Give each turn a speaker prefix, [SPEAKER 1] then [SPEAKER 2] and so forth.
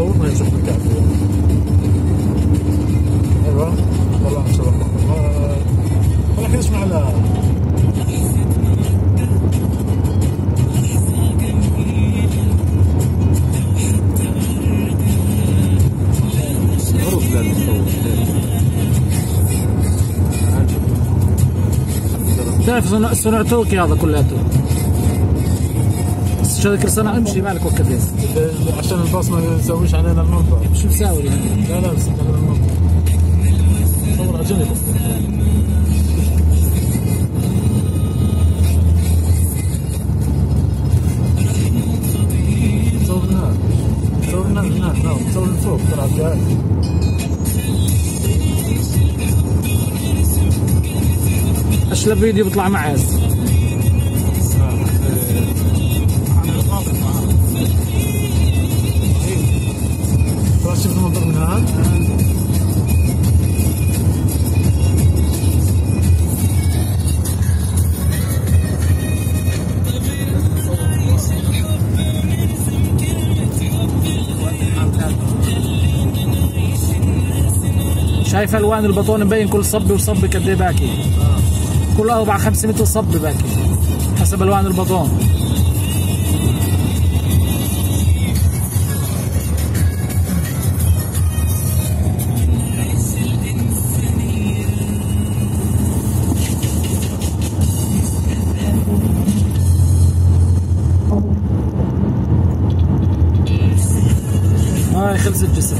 [SPEAKER 1] صورنا نشوف الكعب أيوه والله ما شاء الله خليك نسمع على
[SPEAKER 2] تعرف صنع- صنعتوك هذا كلياته. شو سنة امشي مالك وكفيس
[SPEAKER 1] عشان الباص ما يسويش علينا المنظر
[SPEAKER 2] شو مساوي يعني
[SPEAKER 1] لا لا بس علينا المنظر صور على جنب. صور هناك. صور هناك فوق طلع
[SPEAKER 2] فيديو بيطلع معي شايف الوان البطون مبين كل صبي وصبي قد إيه باكي كل 4 5 متر صبي باكي حسب ألوان البطون. خلص الجسر